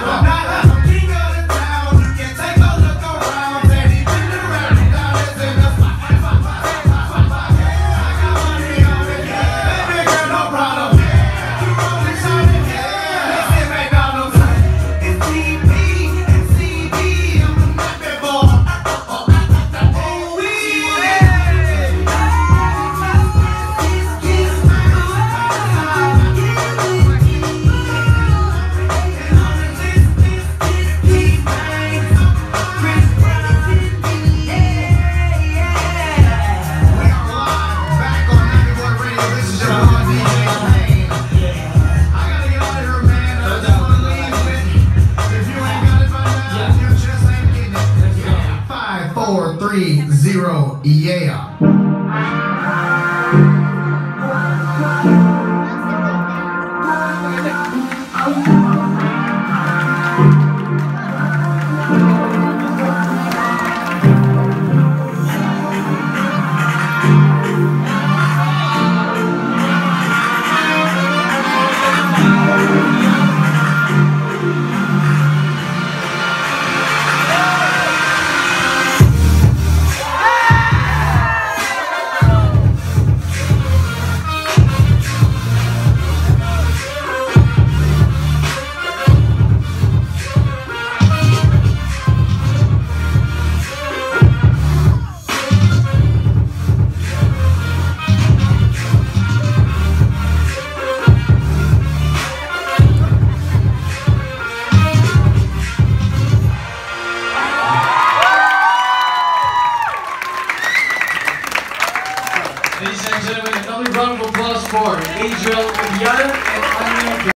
nada, nada. 430 Yeah. Gentlemen, another round of applause for Adriel Viana and Anya